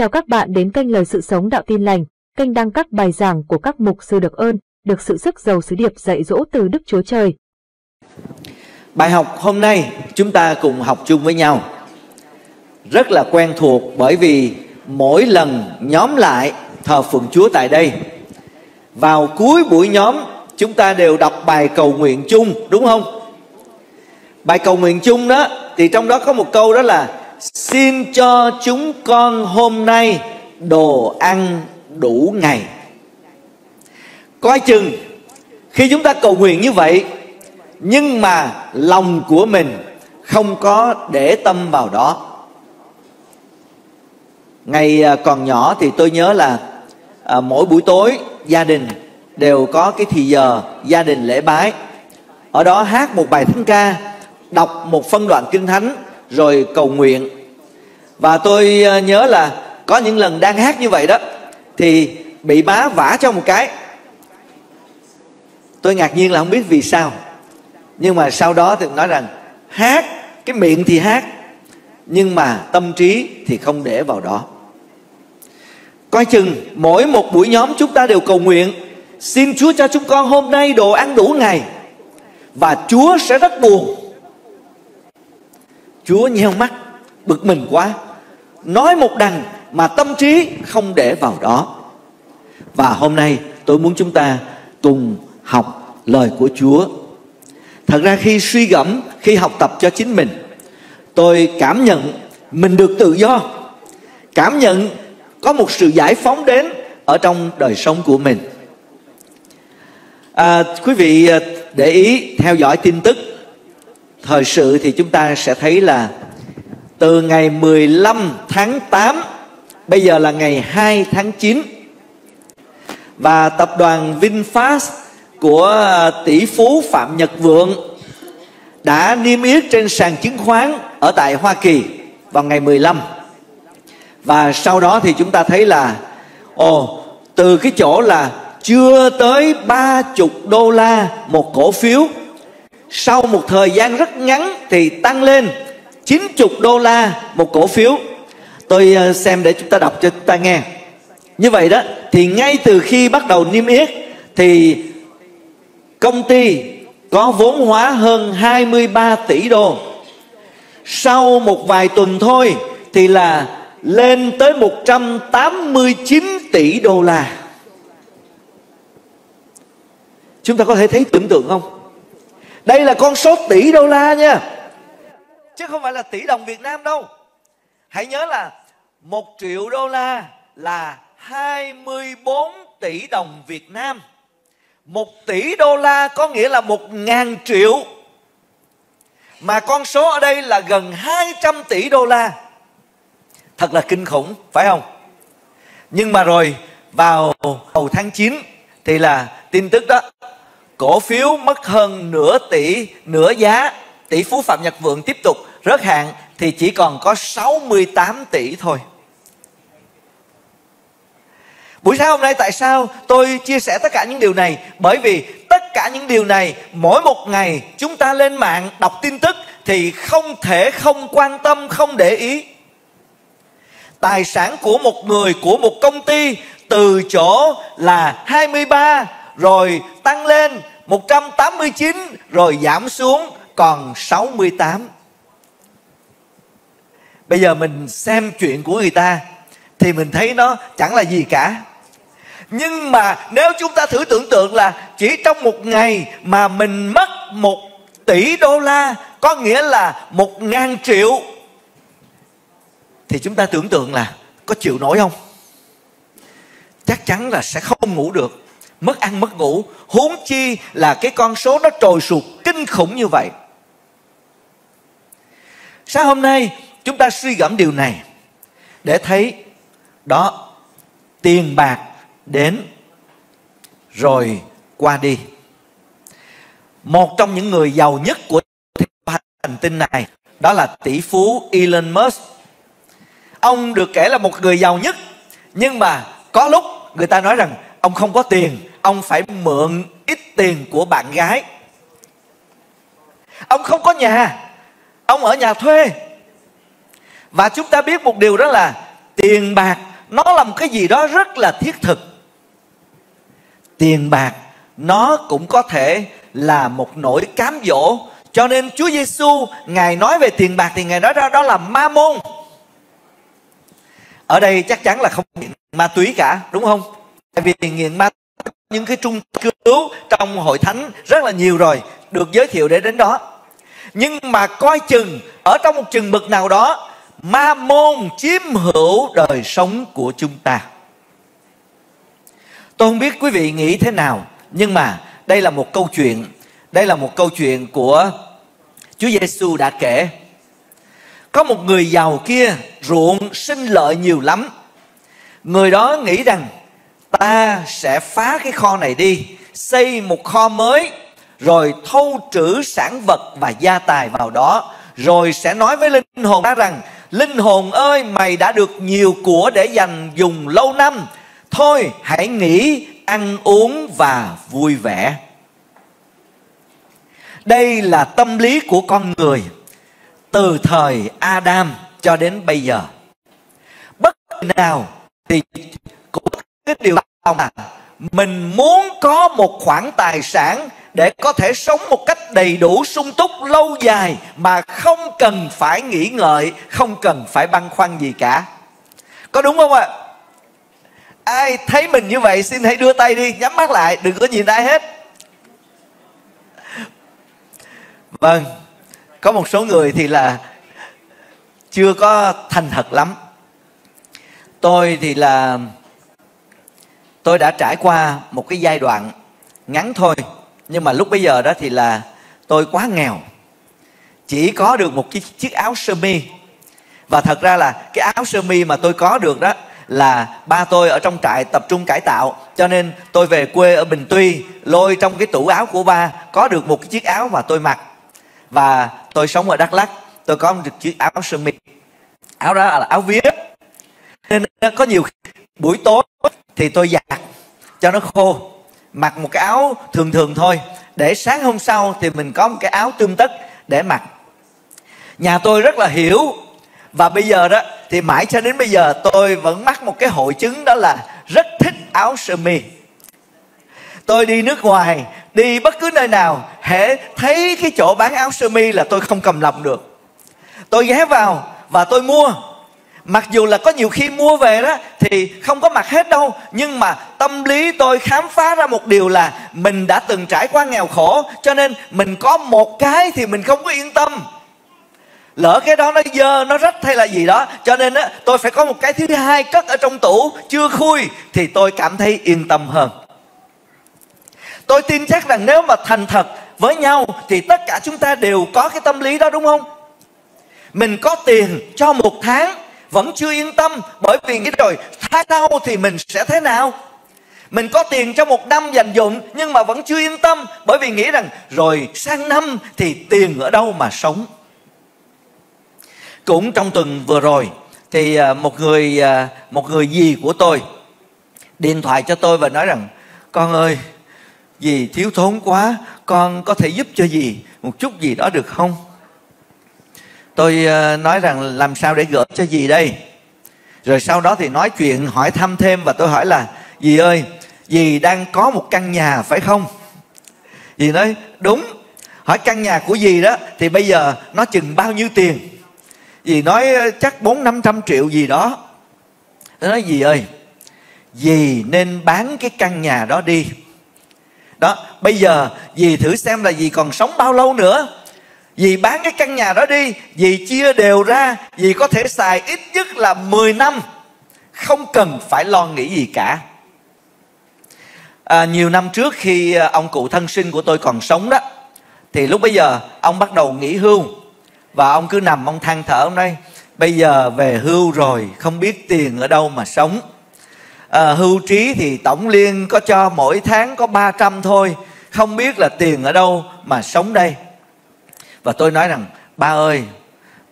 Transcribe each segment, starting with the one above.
Chào các bạn đến kênh Lời Sự Sống Đạo Tin Lành, kênh đăng các bài giảng của các mục sư được ơn, được sự sức giàu sứ điệp dạy dỗ từ Đức Chúa Trời. Bài học hôm nay chúng ta cùng học chung với nhau. Rất là quen thuộc bởi vì mỗi lần nhóm lại thờ phượng Chúa tại đây, vào cuối buổi nhóm chúng ta đều đọc bài cầu nguyện chung đúng không? Bài cầu nguyện chung đó thì trong đó có một câu đó là xin cho chúng con hôm nay đồ ăn đủ ngày. Coi chừng khi chúng ta cầu nguyện như vậy nhưng mà lòng của mình không có để tâm vào đó. Ngày à, còn nhỏ thì tôi nhớ là à, mỗi buổi tối gia đình đều có cái thì giờ gia đình lễ bái. Ở đó hát một bài thánh ca đọc một phân đoạn kinh thánh rồi cầu nguyện. Và tôi ờ, nhớ là có những lần đang hát như vậy đó, thì bị má vả cho một cái. Tôi ngạc nhiên là không biết vì sao. Nhưng mà sau đó thì nói rằng, hát, cái miệng thì hát, nhưng mà tâm trí thì không để vào đó. Coi chừng mỗi một buổi nhóm chúng ta đều cầu nguyện, xin chúa cho chúng con hôm nay đồ ăn đủ ngày, và chúa sẽ rất buồn chúa nheo mắt bực mình quá. Nói một đằng mà tâm trí không để vào đó. Và hôm nay tôi muốn chúng ta cùng học lời của chúa. Thật ra khi suy gẫm khi học tập cho chính mình tôi cảm nhận mình được tự do. Cảm nhận có một sự giải phóng đến ở trong đời sống của mình. À, quý vị à, để ý theo dõi tin tức thời sự thì chúng ta sẽ thấy là từ ngày 15 tháng 8 bây giờ là ngày 2 tháng 9 và tập đoàn VinFast của à, tỷ phú Phạm Nhật Vượng đã niêm yết trên sàn chứng khoán ở tại Hoa Kỳ vào ngày 15 và sau đó thì chúng ta thấy là, ồ, từ cái chỗ là chưa tới 30 đô la một cổ phiếu sau một thời gian rất ngắn thì tăng lên 90 đô la một cổ phiếu. Tôi ờ, xem để chúng ta đọc cho chúng ta nghe. Như vậy đó, thì ngay từ khi bắt đầu niêm yết thì công ty có vốn hóa hơn 23 tỷ đô. Sau một vài tuần thôi thì là lên tới 189 tỷ đô la. Chúng ta có thể thấy tưởng tượng không? Đây là con số tỷ đô la nha. Chứ không phải là tỷ đồng Việt Nam đâu. Hãy nhớ là một triệu đô la là 24 tỷ đồng Việt Nam. Một tỷ đô la có nghĩa là một ngàn triệu. Mà con số ở đây là gần 200 tỷ đô la. Thật là kinh khủng, phải không? Nhưng mà rồi, vào đầu tháng 9 thì là tin tức đó cổ phiếu mất hơn nửa tỷ nửa giá tỷ phú Phạm Nhật Vượng tiếp tục rớt hạn thì chỉ còn có 68 tỷ thôi. Buổi sáng hôm nay tại sao tôi chia sẻ tất cả những điều này? Bởi vì tất cả những điều này mỗi một ngày chúng ta lên mạng đọc tin tức thì không thể không quan tâm, không để ý. Tài sản của một người, của một công ty từ chỗ là 23 rồi tăng lên 189 rồi giảm xuống còn 68 bây giờ mình xem chuyện của người ta thì mình thấy nó chẳng là gì cả. Nhưng mà nếu chúng ta thử tưởng tượng là chỉ trong một ngày mà mình mất một tỷ đô la, có nghĩa là một ngàn triệu, thì chúng ta tưởng tượng là có chịu nổi không? Chắc chắn là sẽ không ngủ được mất ăn, mất ngủ. Huống chi là cái con số nó trồi sụt kinh khủng như vậy. Sáng hôm nay, chúng ta suy gẫm điều này để thấy đó, tiền bạc đến rồi qua đi. Một trong những người giàu nhất của hành tinh này đó là tỷ phú Elon Musk. Ông được kể là một người giàu nhất, nhưng mà có lúc người ta nói rằng ông không có tiền ông phải mượn ít tiền của bạn gái. Ông không có nhà. Ông ở nhà thuê. Và chúng ta biết một điều đó là tiền bạc nó là một cái gì đó rất là thiết thực. Tiền bạc nó cũng có thể là một nỗi cám dỗ. Cho nên Chúa Giêsu ngài nói về tiền bạc thì ngài nói ra đó là ma môn. Ở đây chắc chắn là không nghiện ma túy cả, đúng không? Tại vì nghiện ma những cái trung cứu trong hội thánh rất là nhiều rồi, được giới thiệu để đến đó. Nhưng mà coi chừng, ở trong một chừng mực nào đó, ma môn chiếm hữu đời sống của chúng ta. Tôi không biết quý vị nghĩ thế nào, nhưng mà đây là một câu chuyện, đây là một câu chuyện của Chúa Giêsu đã kể. Có một người giàu kia ruộng sinh lợi nhiều lắm. Người đó nghĩ rằng ta sẽ phá cái kho này đi, xây một kho mới, rồi thâu trữ sản vật và gia tài vào đó, rồi sẽ nói với linh hồn ta rằng, linh hồn ơi, mày đã được nhiều của để dành dùng lâu năm thôi, hãy nghỉ, ăn uống và vui vẻ đây là tâm lý của con người từ thời Adam cho đến bây giờ. Bất kỳ nào thì cũng cái điều mà mình muốn có một khoản tài sản để có thể sống một cách đầy đủ sung túc lâu dài mà không cần phải nghĩ ngợi, không cần phải băn khoăn gì cả. Có đúng không ạ? Ai thấy mình như vậy xin hãy đưa tay đi, nhắm mắt lại, đừng có nhìn ai hết. Vâng có một số người thì là chưa có thành thật lắm. Tôi thì là tôi đã trải qua một cái giai đoạn ngắn thôi nhưng mà lúc bây giờ đó thì là tôi quá nghèo. Chỉ có được một chiếc, chiếc áo sơ mi. Và thật ra là cái áo sơ mi mà tôi có được đó là ba tôi ở trong trại tập trung cải tạo cho nên tôi về quê ở bình tuy lôi trong cái tủ áo của ba có được một cái chiếc áo mà tôi mặc. Và tôi sống ở đắk lắc tôi có một chiếc áo sơ mi. Áo đó là áo vía. Nên ờ, có nhiều buổi tối thì tôi giặt cho nó khô, mặc một cái áo thường thường thôi. Để sáng hôm sau thì mình có một cái áo tươm tất để mặc. Nhà tôi rất là hiểu. Và bây giờ đó, thì mãi cho đến bây giờ tôi vẫn mắc một cái hội chứng đó là rất thích áo sơ mi. Tôi đi nước ngoài, đi bất cứ nơi nào, hễ thấy cái chỗ bán áo sơ mi là tôi không cầm lòng được. Tôi ghé vào và tôi mua mặc dù là có nhiều khi mua về đó, thì không có mặc hết đâu. Nhưng mà tâm lý tôi khám phá ra một điều là mình đã từng trải qua nghèo khổ, cho nên mình có một cái thì mình không có yên tâm. Lỡ cái đó nó dơ, nó rách hay là gì đó, cho nên á, tôi phải có một cái thứ hai cất ở trong tủ, chưa khui, thì tôi cảm thấy yên tâm hơn. Tôi tin chắc rằng nếu mà thành thật với nhau, thì tất cả chúng ta đều có cái tâm lý đó, đúng không? Mình có tiền cho một tháng vẫn chưa yên tâm bởi vì cái rồi tháng sau thì mình sẽ thế nào? Mình có tiền trong một năm dành dụng nhưng mà vẫn chưa yên tâm bởi vì nghĩ rằng rồi sang năm thì tiền ở đâu mà sống. Cũng trong tuần vừa rồi thì à, một người à, một người gì của tôi điện thoại cho tôi và nói rằng, con ơi, dì thiếu thốn quá, con có thể giúp cho dì một chút gì đó được không? Tôi ờ, nói rằng làm sao để gửi cho dì đây? Rồi sau đó thì nói chuyện, hỏi thăm thêm và tôi hỏi là, dì ơi, dì đang có một căn nhà phải không? Dì nói, đúng. Hỏi căn nhà của dì đó thì bây giờ nó chừng bao nhiêu tiền? Dì nói ờ, chắc bốn năm trăm triệu gì đó. Tôi nói, dì ơi, dì nên bán cái căn nhà đó đi. Đó, bây giờ dì thử xem là dì còn sống bao lâu nữa dì bán cái căn nhà đó đi dì chia đều ra dì có thể xài ít nhất là 10 năm không cần phải lo nghĩ gì cả. À, nhiều năm trước khi à, ông cụ thân sinh của tôi còn sống đó thì lúc bây giờ ông bắt đầu nghỉ hưu và ông cứ nằm ông than thở ông đây bây giờ về hưu rồi không biết tiền ở đâu mà sống. À, hưu trí thì tổng liên có cho mỗi tháng có 300 thôi không biết là tiền ở đâu mà sống đây và tôi nói rằng, ba ơi,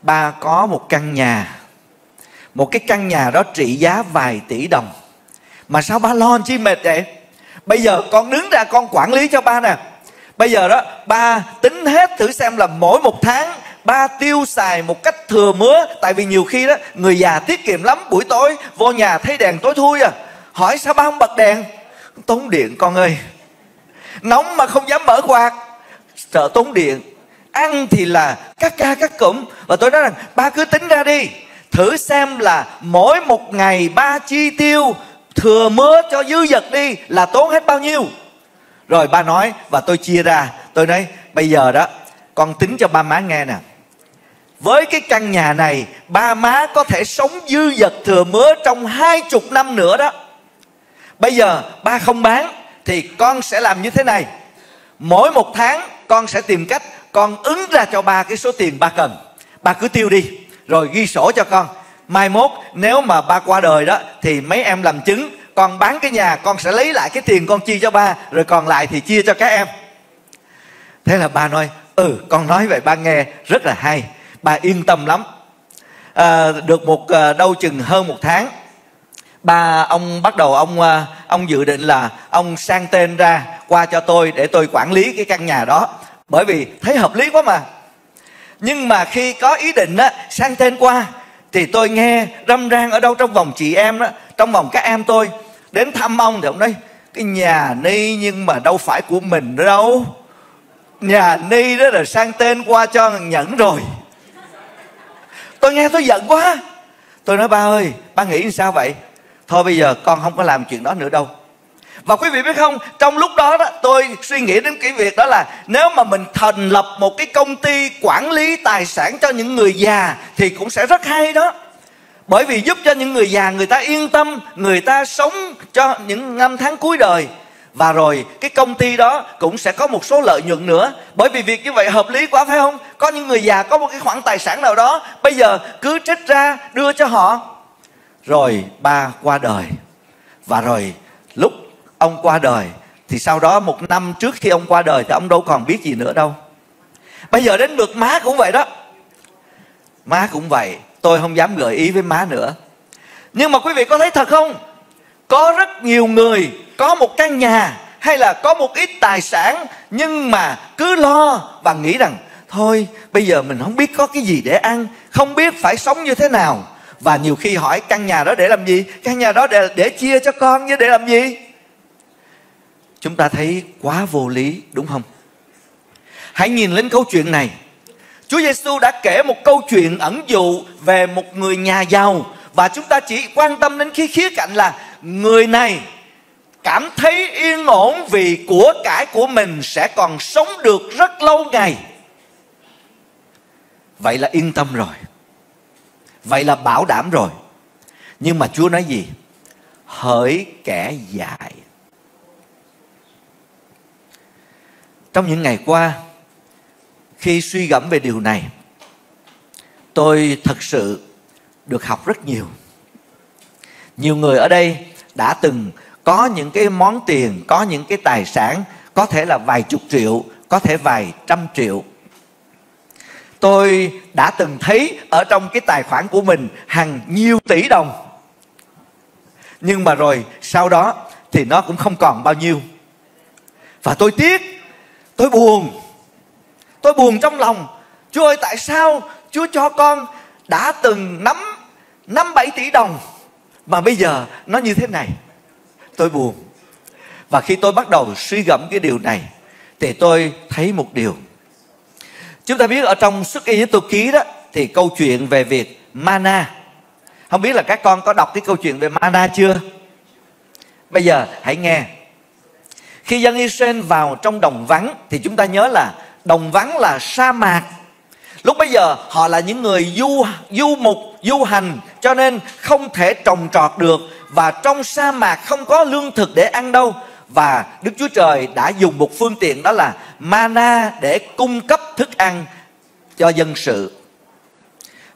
ba có một căn nhà. Một cái căn nhà đó trị giá vài tỷ đồng. Mà sao ba lo chi mệt vậy? Bây giờ con đứng ra con quản lý cho ba nè. Bây giờ đó, ba tính hết thử xem là mỗi một tháng ba tiêu xài một cách thừa mứa. Tại vì nhiều khi đó, người già tiết kiệm lắm buổi tối, vô nhà thấy đèn tối thui à. Hỏi sao ba không bật đèn? Tốn điện con ơi. Nóng mà không dám mở quạt. Sợ tốn điện ăn thì là các ca các cụm. Và tôi nói rằng, ba cứ tính ra đi. Thử xem là mỗi một ngày ba chi tiêu thừa mứa cho dư dật đi là tốn hết bao nhiêu. Rồi ba nói, và tôi chia ra. Tôi nói, bây giờ đó, con tính cho ba má nghe nè. Với cái căn nhà này, ba má có thể sống dư dật thừa mứa trong hai chục năm nữa đó. Bây giờ ba không bán, thì con sẽ làm như thế này. Mỗi một tháng, con sẽ tìm cách con ứng ra cho ba cái số tiền ba cần. Ba cứ tiêu đi rồi ghi sổ cho con. Mai mốt nếu mà ba qua đời đó thì mấy em làm chứng con bán cái nhà con sẽ lấy lại cái tiền con chi cho ba rồi còn lại thì chia cho các em. Thế là ba nói ừ con nói vậy ba nghe rất là hay ba yên tâm lắm. À, được một à, đâu chừng hơn một tháng ba ông bắt đầu ông à, ông dự định là ông sang tên ra qua cho tôi để tôi quản lý cái căn nhà đó bởi vì thấy hợp lý quá mà. Nhưng mà khi có ý định á, sang tên qua thì tôi nghe râm ran ở đâu trong vòng chị em đó trong vòng các em tôi đến thăm ông thì ông nói cái nhà ni nhưng mà đâu phải của mình nữa đâu. Nhà ni đó là sang tên qua cho nhẫn rồi. Tôi nghe tôi giận quá. Tôi nói ba ơi ba nghĩ sao vậy? Thôi bây giờ con không có làm chuyện đó nữa đâu và quý vị biết không trong lúc đó, đó tôi suy nghĩ đến cái việc đó là nếu mà mình thành lập một cái công ty quản lý tài sản cho những người già thì cũng sẽ rất hay đó. Bởi vì giúp cho những người già người ta yên tâm người ta sống cho những năm tháng cuối đời. Và rồi cái công ty đó cũng sẽ có một số lợi nhuận nữa. Bởi vì việc như vậy hợp lý quá phải không? Có những người già có một cái khoản tài sản nào đó bây giờ cứ trích ra đưa cho họ. Rồi ba qua đời. Và rồi lúc ông qua đời thì sau đó một năm trước khi ông qua đời thì ông đâu còn biết gì nữa đâu. Bây giờ đến lượt má cũng vậy đó. Má cũng vậy tôi không dám gợi ý với má nữa. Nhưng mà quý vị có thấy thật không? Có rất nhiều người có một căn nhà hay là có một ít tài sản nhưng mà cứ lo và nghĩ rằng thôi bây giờ mình không biết có cái gì để ăn không biết phải sống như thế nào. Và nhiều khi hỏi căn nhà đó để làm gì? Căn nhà đó để, để chia cho con chứ để làm gì? Chúng ta thấy quá vô lý, đúng không hãy nhìn lên câu chuyện này Chúa Giêsu đã kể một câu chuyện ẩn dụ về một người nhà giàu và chúng ta chỉ quan tâm đến khi khía cạnh là người này cảm thấy yên ổn vì của cải của mình sẽ còn sống được rất lâu ngày. Vậy là yên tâm rồi. Vậy là bảo đảm rồi. Nhưng mà Chúa nói gì? Hỡi kẻ dại. Trong những ngày qua, khi suy gẫm về điều này tôi thật sự được học rất nhiều. Nhiều người ở đây đã từng có những cái món tiền có những cái tài sản có thể là vài chục triệu có thể vài trăm triệu. Tôi đã từng thấy ở trong cái tài khoản của mình hàng nhiều tỷ đồng. Nhưng mà rồi sau đó thì nó cũng không còn bao nhiêu. Và tôi tiếc tôi buồn. Tôi buồn trong lòng. Chúa ơi, tại sao chúa cho con đã từng nắm năm bảy tỷ đồng mà bây giờ nó như thế này? Tôi buồn. Và khi tôi bắt đầu suy gẫm cái điều này, thì tôi thấy một điều. Chúng ta biết ở trong xuất y tô ký đó, thì câu chuyện về việc mana. Không biết là các con có đọc cái câu chuyện về mana chưa? Bây giờ hãy nghe khi dân Israel vào trong đồng vắng thì chúng ta nhớ là đồng vắng là sa mạc lúc bây giờ họ là những người du du mục du hành cho nên không thể trồng trọt được và trong sa mạc không có lương thực để ăn đâu và Đức Chúa Trời đã dùng một phương tiện đó là mana để cung cấp thức ăn cho dân sự.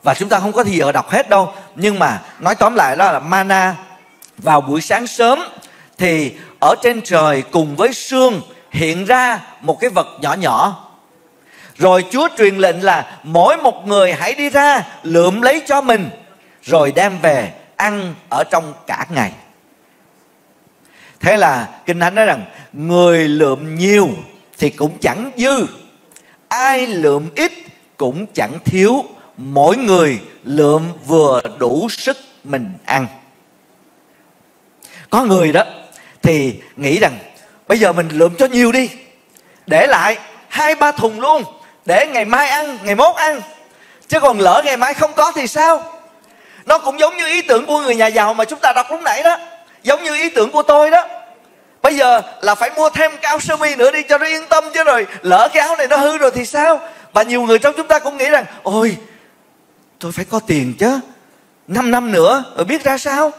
Và chúng ta không có thì giờ đọc hết đâu, nhưng mà nói tóm lại đó là mana vào buổi sáng sớm thì ở trên trời cùng với sương hiện ra một cái vật nhỏ nhỏ rồi Chúa truyền lệnh là mỗi một người hãy đi ra lượm lấy cho mình, rồi đem về ăn ở trong cả ngày. Thế là Kinh Thánh nói rằng, người lượm nhiều thì cũng chẳng dư. Ai lượm ít cũng chẳng thiếu, mỗi người lượm vừa đủ sức mình ăn có người đó thì nghĩ rằng, bây giờ mình lượm cho nhiều đi. Để lại hai ba thùng luôn, để ngày mai ăn, ngày mốt ăn. Chứ còn lỡ ngày mai không có thì sao? Nó cũng giống như ý tưởng của người nhà giàu mà chúng ta đọc lúc nãy đó. Giống như ý tưởng của tôi đó. Bây giờ là phải mua thêm cái áo sơ mi nữa đi cho nó yên tâm chứ rồi lỡ cái áo này nó hư rồi thì sao? Và nhiều người trong chúng ta cũng nghĩ rằng, ôi, tôi phải có tiền chứ. 5 năm nữa, rồi biết ra sao?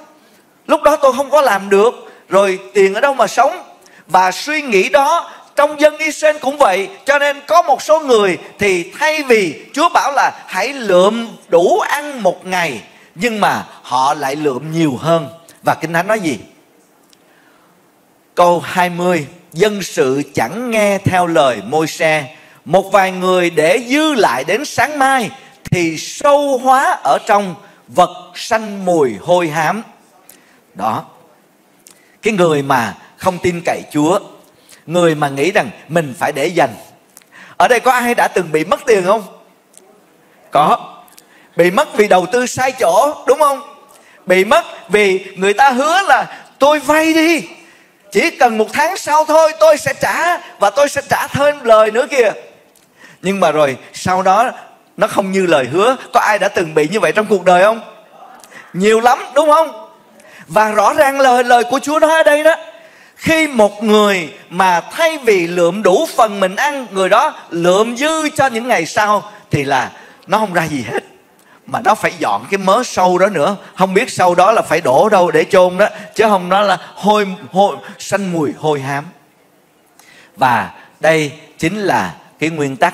Lúc đó tôi không có làm được rồi tiền ở đâu mà sống? Và suy nghĩ đó, trong dân Israel cũng vậy. Cho nên có một số người thì thay vì Chúa bảo là hãy lượm đủ ăn một ngày, nhưng mà họ lại lượm nhiều hơn. Và Kinh Thánh nói gì? Câu 20 dân sự chẳng nghe theo lời môi xe một vài người để dư lại đến sáng mai thì sâu hóa ở trong vật sanh mùi hôi hám. Đó cái người mà không tin cậy chúa, người mà nghĩ rằng mình phải để dành. Ở đây có ai đã từng bị mất tiền không? Có. Bị mất vì đầu tư sai chỗ, đúng không? Bị mất vì người ta hứa là tôi vay đi, chỉ cần một tháng sau thôi tôi sẽ trả và tôi sẽ trả thêm lời nữa kìa. Nhưng mà rồi sau đó, nó không như lời hứa. Có ai đã từng bị như vậy trong cuộc đời không? Nhiều lắm, đúng không? Và rõ ràng lời lời của chúa nói ở đây đó. Khi một người mà thay vì lượm đủ phần mình ăn, người đó lượm dư cho những ngày sau, thì là nó không ra gì hết. Mà nó phải dọn cái mớ sâu đó nữa. Không biết sâu đó là phải đổ đâu để chôn đó. Chứ không nó là hôi hôi xanh mùi hôi hám. Và đây chính là cái nguyên tắc.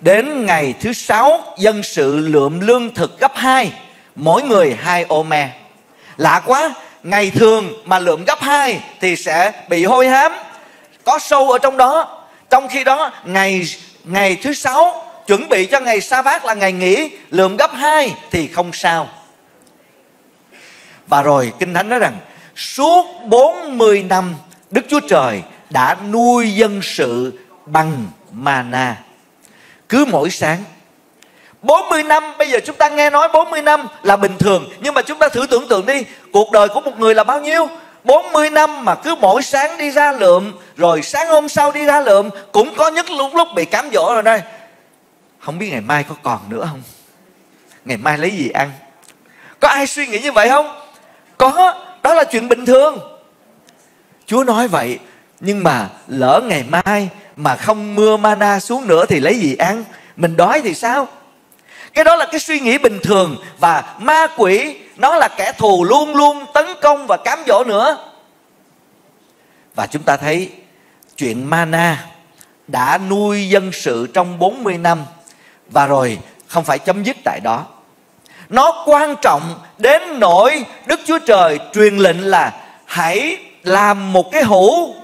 Đến ngày thứ sáu, dân sự lượm lương thực gấp hai. Mỗi người hai ô me lạ quá, ngày thường mà lượm gấp hai thì sẽ bị hôi hám. Có sâu ở trong đó. Trong khi đó, ngày ngày thứ sáu, chuẩn bị cho ngày sa bát là ngày nghỉ, lượm gấp hai thì không sao. Và rồi kinh thánh nói rằng, suốt 40 năm, Đức Chúa Trời đã nuôi dân sự bằng mana. Cứ mỗi sáng 40 năm, bây giờ chúng ta nghe nói 40 năm là bình thường, nhưng mà chúng ta thử tưởng tượng đi, cuộc đời của một người là bao nhiêu? 40 năm mà cứ mỗi sáng đi ra lượm, rồi sáng hôm sau đi ra lượm, cũng có nhất lúc lúc bị cám dỗ rồi đây. Không biết ngày mai có còn nữa không? Ngày mai lấy gì ăn? Có ai suy nghĩ như vậy không? Có, đó là chuyện bình thường. Chúa nói vậy, nhưng mà lỡ ngày mai mà không mưa mana xuống nữa thì lấy gì ăn? Mình đói thì sao? Cái đó là cái suy nghĩ bình thường và ma quỷ, nó là kẻ thù luôn luôn tấn công và cám dỗ nữa. Và chúng ta thấy chuyện mana đã nuôi dân sự trong 40 năm và rồi không phải chấm dứt tại đó. Nó quan trọng đến nỗi Đức Chúa Trời truyền lệnh là hãy làm một cái hũ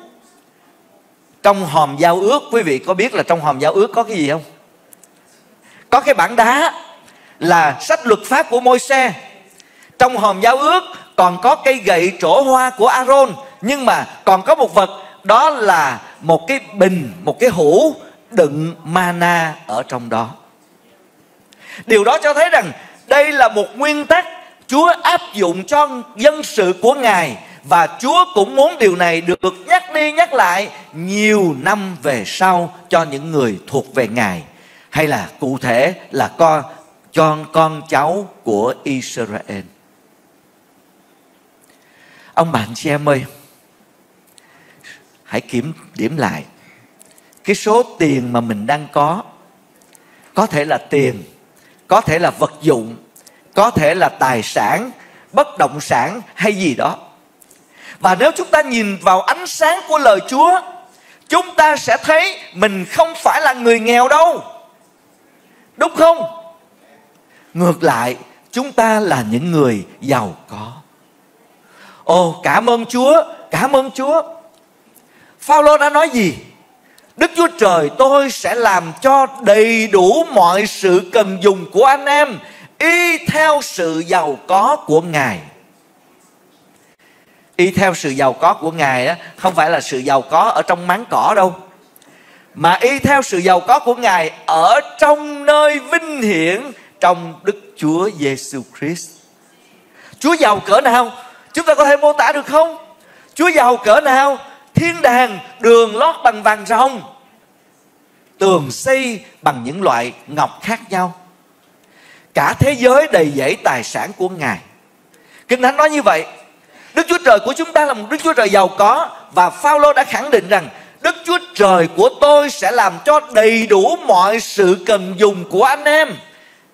trong hòm giao ước. Quý vị có biết là trong hòm giao ước có cái gì không? Có cái bảng đá là sách luật pháp của môi xe trong hòm giao ước còn có cây gậy trổ hoa của Aaron, nhưng mà còn có một vật, đó là một cái bình, một cái hũ đựng mana ở trong đó. Điều đó cho thấy rằng đây là một nguyên tắc Chúa áp dụng cho dân sự của Ngài, và Chúa cũng muốn điều này được nhắc đi nhắc lại nhiều năm về sau cho những người thuộc về Ngài hay là cụ thể là con cho con cháu của Israel. Ông bạn chị em ơi, hãy kiểm điểm lại. Cái số tiền mà mình đang có có thể là tiền có thể là vật dụng có thể là tài sản bất động sản hay gì đó. Và nếu chúng ta nhìn vào ánh sáng của lời chúa chúng ta sẽ thấy mình không phải là người nghèo đâu đúng không ngược lại chúng ta là những người giàu có ồ cảm ơn chúa cảm ơn chúa Phaolô đã nói gì Đức Chúa Trời tôi sẽ làm cho đầy đủ mọi sự cần dùng của anh em y theo sự giàu có của Ngài. Y theo sự giàu có của Ngài á, không phải là sự giàu có ở trong máng cỏ đâu mà y theo sự giàu có của ngài ở trong nơi vinh hiển trong đức chúa giêsu christ. Chúa giàu cỡ nào? Chúng ta có thể mô tả được không? Chúa giàu cỡ nào? Thiên đàng, đường lót bằng vàng rồng tường xây bằng những loại ngọc khác nhau. Cả thế giới đầy dẫy tài sản của ngài. Kinh thánh nói như vậy, đức chúa trời của chúng ta là một đức chúa trời giàu có và phaolô đã khẳng định rằng đức chúa trời của tôi sẽ làm cho đầy đủ mọi sự cần dùng của anh em,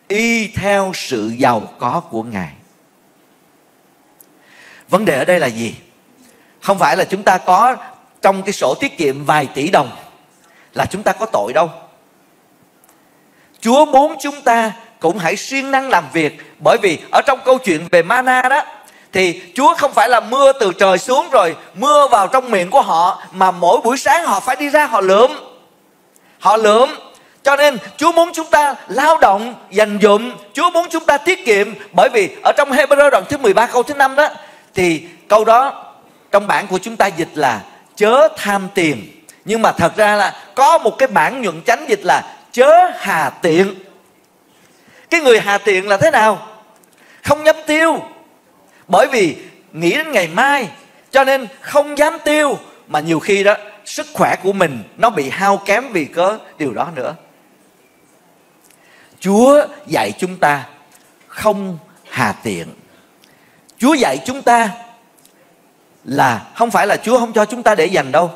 y theo sự giàu có của ngài. Vấn đề ở đây là gì? Không phải là chúng ta có trong cái sổ tiết kiệm vài tỷ đồng là chúng ta có tội đâu. Chúa muốn chúng ta cũng hãy siêng năng làm việc, bởi vì ở trong câu chuyện về mana đó thì Chúa không phải là mưa từ trời xuống rồi mưa vào trong miệng của họ mà mỗi buổi sáng họ phải đi ra họ lượm. Họ lượm. Cho nên Chúa muốn chúng ta lao động, dành dụm, Chúa muốn chúng ta tiết kiệm bởi vì ở trong Hebrew đoạn thứ 13 câu thứ 5 đó thì câu đó trong bản của chúng ta dịch là chớ tham tiền. Nhưng mà thật ra là có một cái bản nhuận chánh dịch là chớ hà tiện. Cái người hà tiện là thế nào? Không nhắm tiêu, bởi vì nghĩ đến ngày mai, cho nên không dám tiêu, mà nhiều khi đó, sức khỏe của mình nó bị hao kém vì có điều đó nữa. Chúa dạy chúng ta không hà tiện. Chúa dạy chúng ta là không phải là chúa không cho chúng ta để dành đâu.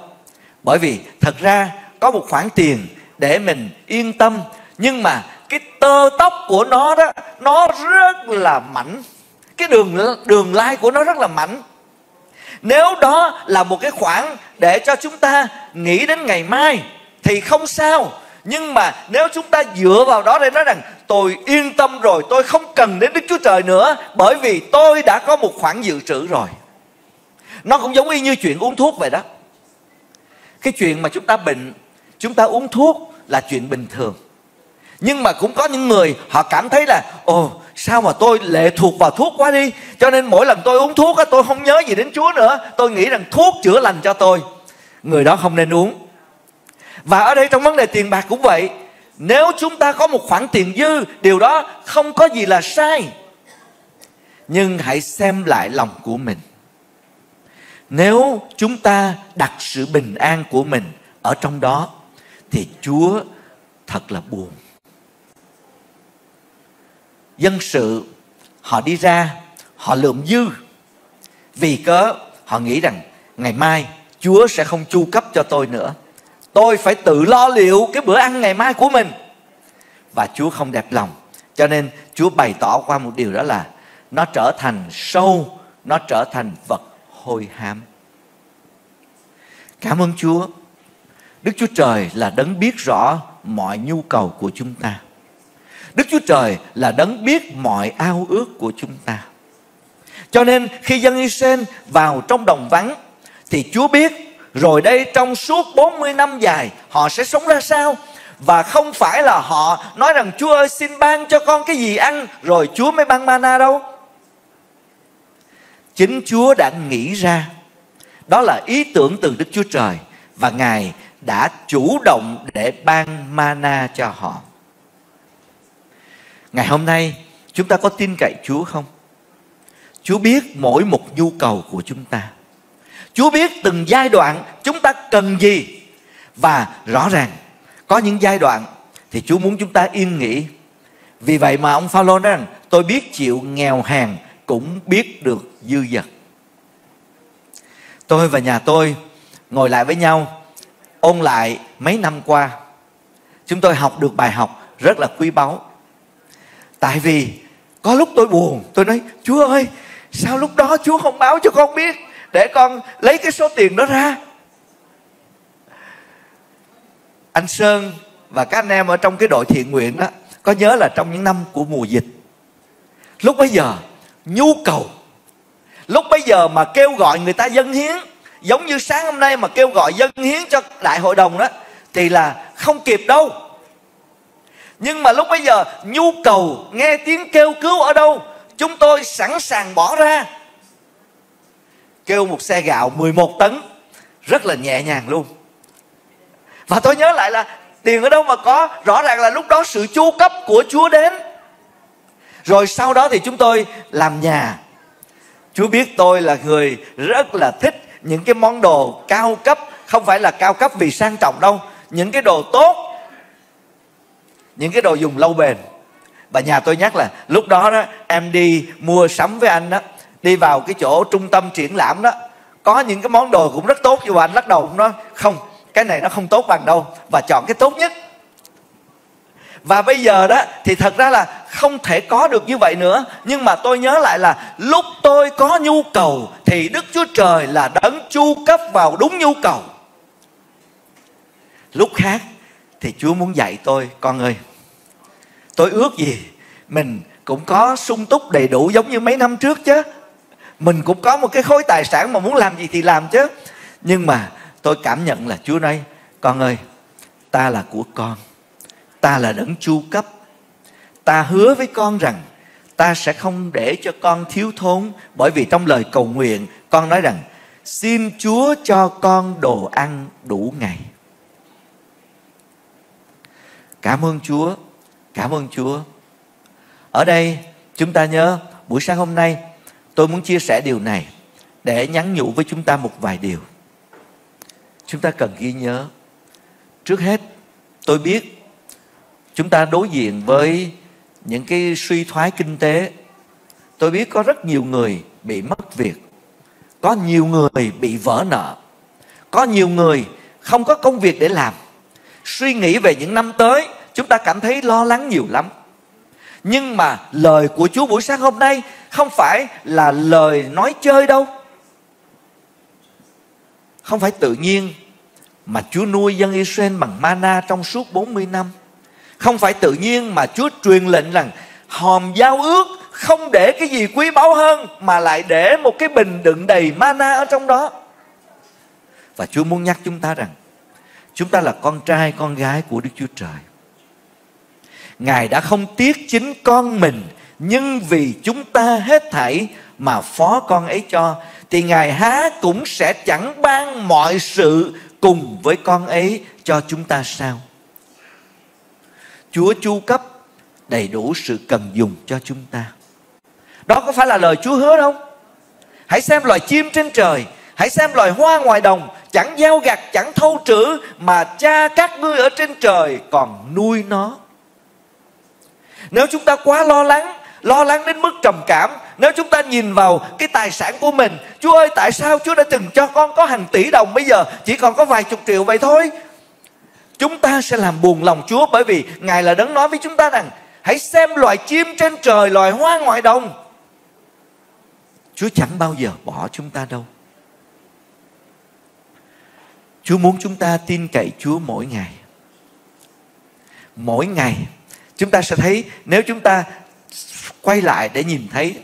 Bởi vì thật ra có một khoản tiền để mình yên tâm, nhưng mà cái tơ tóc của nó đó, nó rất là mảnh cái đường đường lai của nó rất là mạnh. Nếu đó là một cái khoản để cho chúng ta nghĩ đến ngày mai thì không sao. Nhưng mà nếu chúng ta dựa vào đó để nói rằng tôi yên tâm rồi, tôi không cần đến đức chúa trời nữa, bởi vì tôi đã có một khoản dự trữ rồi. Nó cũng giống y như chuyện uống thuốc vậy đó. Cái chuyện mà chúng ta bệnh, chúng ta uống thuốc là chuyện bình thường. Nhưng mà cũng có những người họ cảm thấy là, ồ sao mà tôi lệ thuộc vào thuốc quá đi? Cho nên mỗi lần tôi uống thuốc á, tôi không nhớ gì đến chúa nữa. Tôi nghĩ rằng thuốc chữa lành cho tôi. Người đó không nên uống. Và ở đây trong vấn đề tiền bạc cũng vậy. Nếu chúng ta có một khoản tiền dư, điều đó không có gì là sai. Nhưng hãy xem lại lòng của mình. Nếu chúng ta đặt sự bình an của mình ở trong đó, thì chúa thật là buồn dân sự, họ đi ra, họ lượm dư. Vì cớ, họ nghĩ rằng ngày mai chúa sẽ không chu cấp cho tôi nữa. Tôi phải tự lo liệu cái bữa ăn ngày mai của mình. Và chúa không đẹp lòng. Cho nên chúa bày tỏ qua một điều đó là nó trở thành sâu, nó trở thành vật hôi hám. Cảm ơn chúa. Đức chúa trời là đấng biết rõ mọi nhu cầu của chúng ta. Đức Chúa Trời là đấng biết mọi ao ước của chúng ta. Cho nên khi dân Israel vào trong đồng vắng, thì Chúa biết rồi đây trong suốt 40 năm dài, họ sẽ sống ra sao và không phải là họ nói rằng, Chúa ơi, xin ban cho con cái gì ăn, rồi Chúa mới ban mana đâu. Chính Chúa đã nghĩ ra đó là ý tưởng từ Đức Chúa Trời và Ngài đã chủ động để ban mana cho họ. Ngày hôm nay, chúng ta có tin cậy Chúa không? Chúa biết mỗi một nhu cầu của chúng ta. Chúa biết từng giai đoạn chúng ta cần gì và rõ ràng, có những giai đoạn thì Chúa muốn chúng ta yên nghỉ. Vì vậy mà ông Phaolô nói rằng, tôi biết chịu nghèo hèn cũng biết được dư dật. Tôi và nhà tôi ngồi lại với nhau, ôn lại mấy năm qua chúng tôi học được bài học rất là quý báu tại vì có lúc tôi buồn, tôi nói, chúa ơi, sao lúc đó chúa không báo cho con biết để con lấy cái số tiền đó ra? Anh sơn và các anh em ở trong cái đội thiện nguyện đó có nhớ là trong những năm của mùa dịch, lúc bấy giờ nhu cầu, lúc bấy giờ mà kêu gọi người ta dân hiến, giống như sáng hôm nay mà kêu gọi dân hiến cho đại hội đồng đó, thì là không kịp đâu nhưng mà lúc bây giờ nhu cầu nghe tiếng kêu cứu ở đâu, chúng tôi sẵn sàng bỏ ra. Kêu một xe gạo 11 tấn, rất là nhẹ nhàng luôn. Và tôi nhớ lại là tiền ở đâu mà có, rõ ràng là lúc đó sự chu cấp của chúa đến. Rồi sau đó thì chúng tôi làm nhà. Chúa biết tôi là người rất là thích những cái món đồ cao cấp, không phải là cao cấp vì sang trọng đâu, những cái đồ tốt những cái đồ dùng lâu bền. Và nhà tôi nhắc là lúc đó đó, em đi mua sắm với anh đó, đi vào cái chỗ trung tâm triển lãm đó, có những cái món đồ cũng rất tốt. Nhưng mà anh lắc đầu cũng nói, không, cái này nó không tốt bằng đâu, và chọn cái tốt nhất. Và bây giờ đó thì thật ra là không thể có được như vậy nữa. Nhưng mà tôi nhớ lại là lúc tôi có nhu cầu thì đức chúa trời là đấng chu cấp vào đúng nhu cầu. Lúc khác thì chúa muốn dạy tôi, con ơi tôi ước gì mình cũng có sung túc đầy đủ giống như mấy năm trước chứ. Mình cũng có một cái khối tài sản mà muốn làm gì thì làm chứ. Nhưng mà tôi cảm nhận là, chúa nói, con ơi, ta là của con. Ta là đấng chu cấp. Ta hứa với con rằng ta sẽ không để cho con thiếu thốn bởi vì trong lời cầu nguyện, con nói rằng, xin chúa cho con đồ ăn đủ ngày cảm ơn chúa cảm ơn chúa. Ở đây, chúng ta nhớ, buổi sáng hôm nay, tôi muốn chia sẻ điều này để nhắn nhủ với chúng ta một vài điều. Chúng ta cần ghi nhớ. Trước hết, tôi biết chúng ta đối diện với những cái suy thoái kinh tế. Tôi biết có rất nhiều người bị mất việc. Có nhiều người bị vỡ nợ. Có nhiều người không có công việc để làm. Suy nghĩ về những năm tới chúng ta cảm thấy lo lắng nhiều lắm nhưng mà lời của chúa buổi sáng hôm nay không phải là lời nói chơi đâu không phải tự nhiên mà Chúa nuôi dân Israel bằng mana trong suốt 40 năm. Không phải tự nhiên mà Chúa truyền lệnh rằng hòm giao ước không để cái gì quý báu hơn mà lại để một cái bình đựng đầy mana ở trong đó. Và Chúa muốn nhắc chúng ta rằng, chúng ta là con trai, con gái của Đức Chúa Trời. Ngài đã không tiếc chính con mình nhưng vì chúng ta hết thảy mà phó con ấy cho thì Ngài há cũng sẽ chẳng ban mọi sự cùng với con ấy cho chúng ta sao? Chúa chu cấp đầy đủ sự cần dùng cho chúng ta. Đó có phải là lời Chúa hứa không? Hãy xem loài chim trên trời, hãy xem loài hoa ngoài đồng, chẳng gieo gặt, chẳng thâu trữ mà cha các ngươi ở trên trời còn nuôi nó. Nếu chúng ta quá lo lắng lo lắng đến mức trầm cảm, nếu chúng ta nhìn vào cái tài sản của mình, chúa ơi, tại sao chúa đã từng cho con có hàng tỷ đồng bây giờ? Chỉ còn có vài chục triệu vậy thôi. Chúng ta sẽ làm buồn lòng chúa bởi vì ngài là đấng nói với chúng ta rằng, hãy xem loài chim trên trời, loài hoa ngoại đồng. Chúa chẳng bao giờ bỏ chúng ta đâu. Chúa muốn chúng ta tin cậy chúa mỗi ngày. Mỗi ngày chúng ta sẽ thấy nếu chúng ta quay lại để nhìn thấy,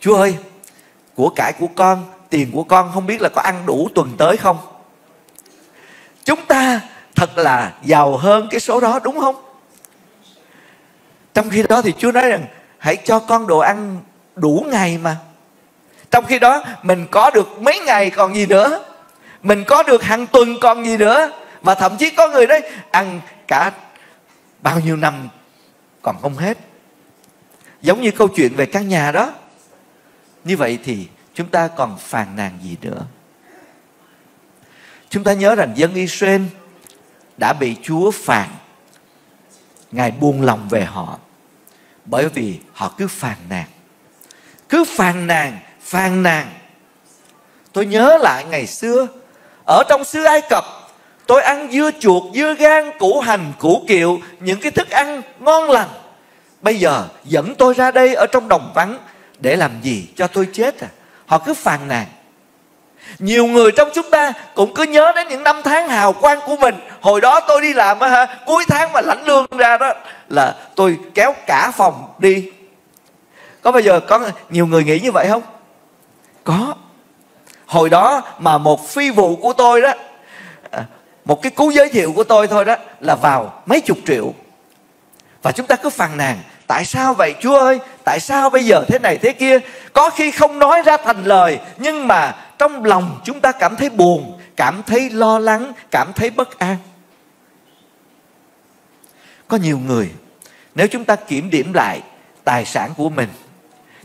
chúa ơi, của cải của con, tiền của con, không biết là có ăn đủ tuần tới không? Chúng ta thật là giàu hơn cái số đó, đúng không? Trong khi đó thì chúa nói rằng, hãy cho con đồ ăn đủ ngày mà. Trong khi đó, mình có được mấy ngày còn gì nữa? Mình có được hàng tuần còn gì nữa? Và thậm chí có người đấy ăn cả bao nhiêu năm còn không hết. Giống như câu chuyện về căn nhà đó. Như vậy thì chúng ta còn phàn nàn gì nữa? Chúng ta nhớ rằng dân Israel đã bị Chúa phàn. Ngài buông lòng về họ. Bởi vì họ cứ phàn nàn. Cứ phàn nàn phàn nàn. Tôi nhớ lại ngày xưa, ở trong xứ Ai Cập tôi ăn dưa chuột, dưa gan, củ hành, củ kiệu, những cái thức ăn ngon lành. Bây giờ, dẫn tôi ra đây ở trong đồng vắng để làm gì cho tôi chết à? Họ cứ phàn nàn. Nhiều người trong chúng ta cũng cứ nhớ đến những năm tháng hào quang của mình. Hồi đó tôi đi làm á ha, cuối tháng mà lãnh lương ra đó là tôi kéo cả phòng đi. Có bao giờ có nhiều người nghĩ như vậy không? Có. Hồi đó mà một phi vụ của tôi đó à, một cái cú giới thiệu của tôi thôi đó là vào mấy chục triệu. Và chúng ta cứ phàn nàn, tại sao vậy, chúa ơi? Tại sao bây giờ thế này thế kia? Có khi không nói ra thành lời, nhưng mà trong lòng chúng ta cảm thấy buồn, cảm thấy lo lắng, cảm thấy bất an. Có nhiều người, nếu chúng ta kiểm điểm lại tài sản của mình,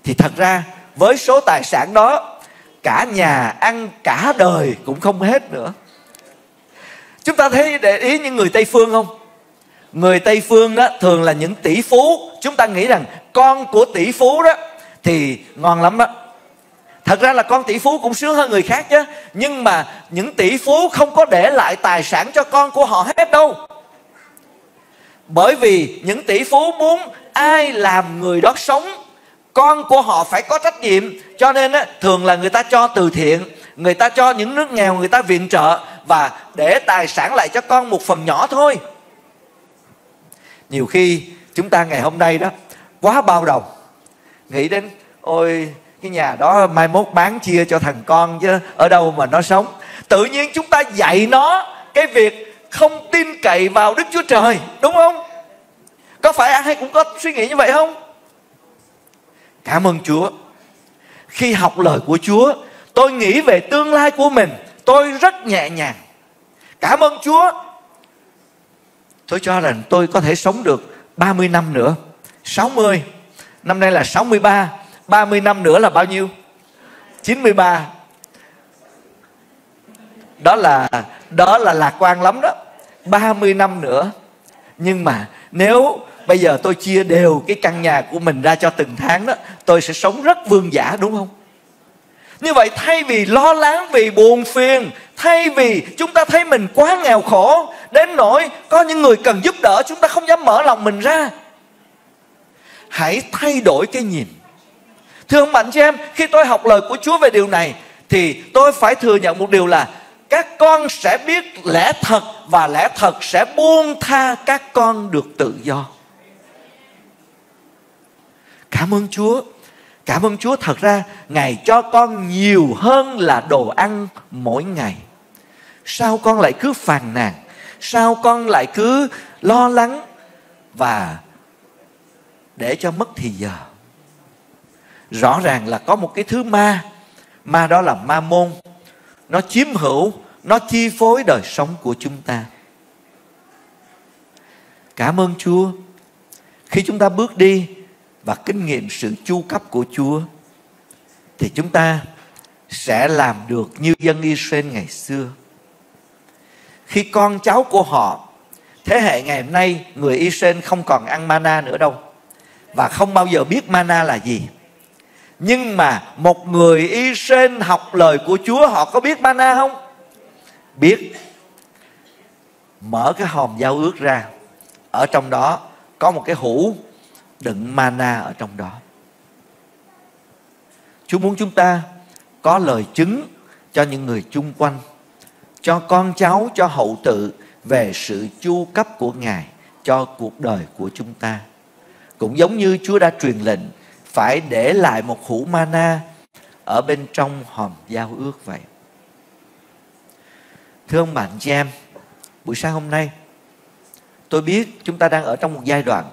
thì thật ra với số tài sản đó, cả nhà ăn cả đời cũng không hết nữa chúng ta thấy để ý những người tây phương không? Người tây phương đó thường là những tỷ phú. Chúng ta nghĩ rằng con của tỷ phú đó thì ngon lắm đó. Thật ra là con tỷ phú cũng sướng hơn người khác chứ. Nhưng mà những tỷ phú không có để lại tài sản cho con của họ hết đâu. Bởi vì những tỷ phú muốn ai làm người đó sống con của họ phải có trách nhiệm. Cho nên á, thường là người ta cho từ thiện người ta cho những nước nghèo người ta viện trợ và để tài sản lại cho con một phần nhỏ thôi. Nhiều khi chúng ta ngày hôm nay đó, quá bao đồng. Nghĩ đến, ôi, cái nhà đó mai mốt bán chia cho thằng con chứ, ở đâu mà nó sống? Tự nhiên chúng ta dạy nó cái việc không tin cậy vào đức chúa trời, đúng không? Có phải ai cũng có suy nghĩ như vậy không? Cảm ơn chúa. Khi học lời của chúa, tôi nghĩ về tương lai của mình tôi rất nhẹ nhàng. Cảm ơn chúa. Tôi cho rằng tôi có thể sống được 30 năm nữa. 60 năm nay là 63 30 năm nữa là bao nhiêu? 93 đó là đó là lạc quan lắm đó. 30 năm nữa. Nhưng mà nếu bây giờ tôi chia đều cái căn nhà của mình ra cho từng tháng đó, tôi sẽ sống rất vương giả, đúng không? Như vậy, thay vì lo lắng, vì buồn phiền, thay vì chúng ta thấy mình quá nghèo khổ, đến nỗi có những người cần giúp đỡ, chúng ta không dám mở lòng mình ra. Hãy thay đổi cái nhìn. Thưa ông bạn, chị em, khi tôi học lời của chúa về điều này, thì tôi phải thừa nhận một điều là các con sẽ biết lẽ thật và lẽ thật sẽ buông tha các con được tự do. Cảm ơn chúa cảm ơn chúa, thật ra ngài cho con nhiều hơn là đồ ăn mỗi ngày. Sao con lại cứ phàn nàn? Sao con lại cứ lo lắng và để cho mất thì giờ? Rõ ràng là có một cái thứ ma. Ma đó là ma môn. Nó chiếm hữu, nó chi phối đời sống của chúng ta. Cảm ơn chúa. Khi chúng ta bước đi và kinh nghiệm sự chu cấp của chúa thì chúng ta sẽ làm được như dân Israel ngày xưa. Khi con cháu của họ, thế hệ ngày hôm nay người Israel không còn ăn mana nữa đâu và không bao giờ biết mana là gì. Nhưng mà một người Israel học lời của Chúa họ có biết mana không? Biết. Mở cái hòm giao ước ra. Ở trong đó có một cái hũ đựng mana ở trong đó. Chúa muốn chúng ta có lời chứng cho những người chung quanh, cho con cháu, cho hậu tự về sự chu cấp của Ngài cho cuộc đời của chúng ta. Cũng giống như Chúa đã truyền lệnh phải để lại một hũ mana ở bên trong hòm giao ước vậy. Thưa ông bạn chị em, buổi sáng hôm nay tôi biết chúng ta đang ở trong một giai đoạn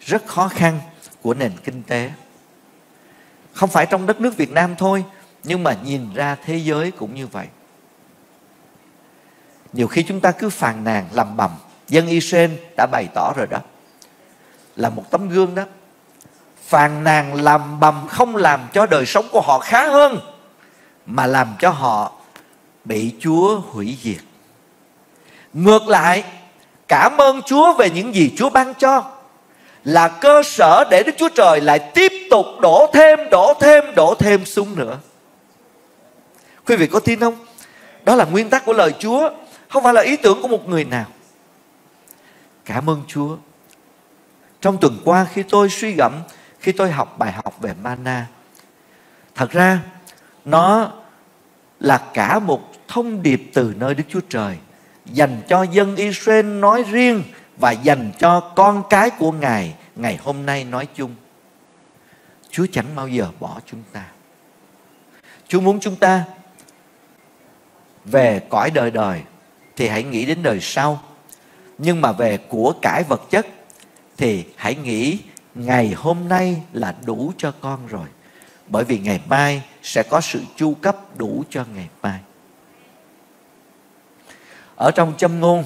rất khó khăn của nền kinh tế. Không phải trong đất nước Việt Nam thôi, nhưng mà nhìn ra thế giới cũng như vậy. Nhiều khi chúng ta cứ phàn nàn lầm bầm, dân Israel đã bày tỏ rồi đó. Là một tấm gương đó phàn nàn làm bầm không làm cho đời sống của họ khá hơn mà làm cho họ bị Chúa hủy diệt. Ngược lại, cảm ơn Chúa về những gì Chúa ban cho là cơ sở để Đức Chúa Trời lại tiếp tục đổ thêm, đổ thêm, đổ thêm xuống nữa. Quý vị có tin không? Đó là nguyên tắc của lời Chúa, không phải là ý tưởng của một người nào. Cảm ơn Chúa. Trong tuần qua khi tôi suy gẫm khi tôi học bài học về mana thật ra nó là cả một thông điệp từ nơi Đức Chúa Trời dành cho dân Israel nói riêng và dành cho con cái của Ngài ngày hôm nay nói chung. Chúa chẳng bao giờ bỏ chúng ta. Chúa muốn chúng ta về cõi đời đời thì hãy nghĩ đến đời sau. Nhưng mà về của cải vật chất thì hãy nghĩ ngày hôm nay là đủ cho con rồi bởi vì ngày mai sẽ có sự chu cấp đủ cho ngày mai ở trong châm ngôn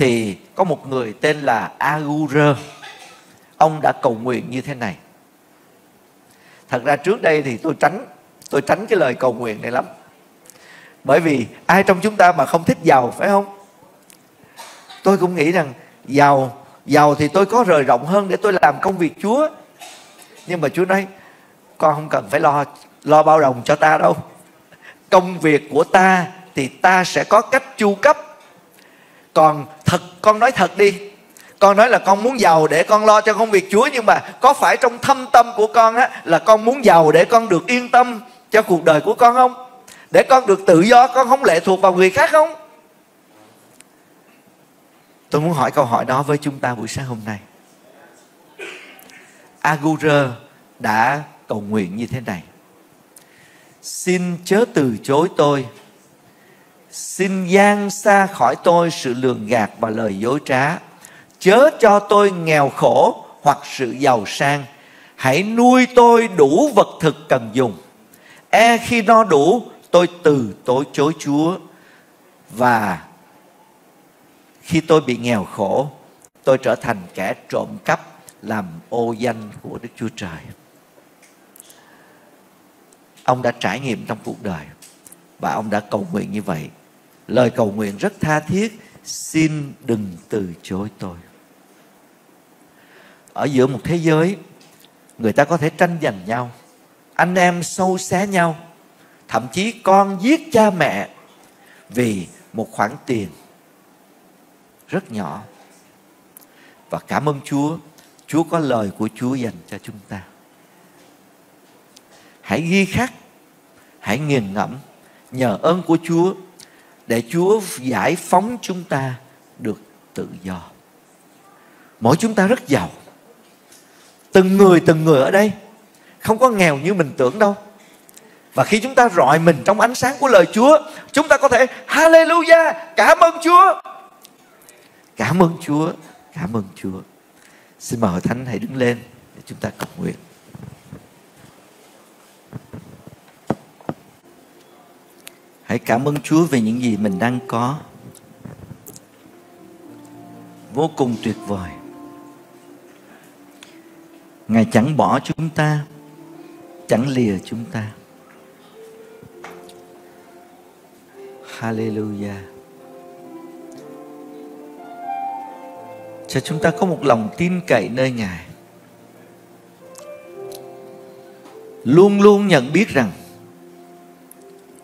thì có một người tên là Agurer ông đã cầu nguyện như thế này. Thật ra trước đây thì tôi tránh tôi tránh cái lời cầu nguyện này lắm. Bởi vì ai trong chúng ta mà không thích giàu, phải không? Tôi cũng nghĩ rằng giàu giàu thì tôi có rời rộng hơn để tôi làm công việc chúa. Nhưng mà chúa nói, con không cần phải lo lo bao đồng cho ta đâu. Công việc của ta thì ta sẽ có cách chu cấp. Còn thật, con nói thật đi. Con nói là con muốn giàu để con lo cho công việc chúa, nhưng mà có phải trong thâm tâm của con á, là con muốn giàu để con được yên tâm cho cuộc đời của con không? Để con được tự do, con không lệ thuộc vào người khác không? Tôi muốn hỏi câu hỏi đó với chúng ta buổi sáng hôm nay. Agurer đã cầu nguyện như thế này. Xin chớ từ chối tôi xin gian xa khỏi tôi sự lường gạt và lời dối trá. Chớ cho tôi nghèo khổ hoặc sự giàu sang. Hãy nuôi tôi đủ vật thực cần dùng. E khi no đủ, tôi từ tối chối chúa. Và khi tôi bị nghèo khổ, tôi trở thành kẻ trộm cắp làm ô danh của đức chúa trời. Ông đã trải nghiệm trong cuộc đời và ông đã cầu nguyện như vậy lời cầu nguyện rất tha thiết. Xin đừng từ chối tôi. Ở giữa một thế giới, người ta có thể tranh giành nhau, anh em sâu xé nhau, thậm chí con giết cha mẹ vì một khoản tiền rất nhỏ. Và cảm ơn Chúa. Chúa có lời của Chúa dành cho chúng ta. Hãy ghi khắc, hãy nghiền ngẫm nhờ ơn của Chúa để Chúa giải phóng chúng ta được tự do. Mỗi chúng ta rất giàu. Từng người từng người ở đây. Không có nghèo như mình tưởng đâu. Và khi chúng ta rọi mình trong ánh sáng của lời Chúa, chúng ta có thể Hallelujah, cảm ơn Chúa. Cảm ơn Chúa, cảm ơn Chúa. Xin mời hội thánh hãy đứng lên để chúng ta cầu nguyện. Hãy cảm ơn Chúa về những gì mình đang có. Vô cùng tuyệt vời. Ngài chẳng bỏ chúng ta, Chẳng lìa chúng ta. Hallelujah. Cho chúng ta có một lòng tin cậy nơi Ngài. Luôn luôn nhận biết rằng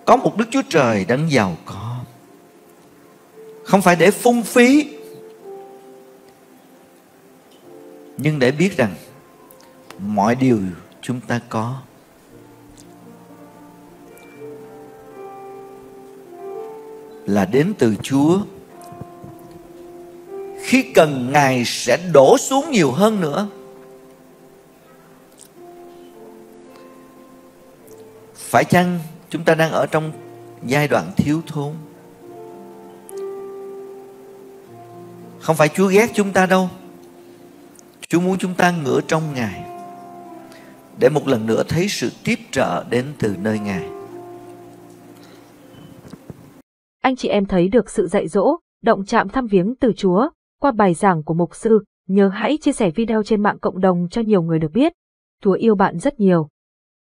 có một Đức Chúa Trời đang giàu có Không phải để phung phí, Nhưng để biết rằng mọi điều chúng ta có là đến từ Chúa. Khi cần, Ngài sẽ đổ xuống nhiều hơn nữa. Phải chăng chúng ta đang ở trong giai đoạn thiếu thốn? Không phải Chúa ghét chúng ta đâu. Chúa muốn chúng ta ngửa trong Ngài để một lần nữa thấy sự tiếp trợ đến từ nơi Ngài. Anh chị em thấy được sự dạy dỗ, động chạm thăm viếng từ Chúa qua bài giảng của mục sư, nhớ hãy chia sẻ video trên mạng cộng đồng cho nhiều người được biết. Chúa yêu bạn rất nhiều.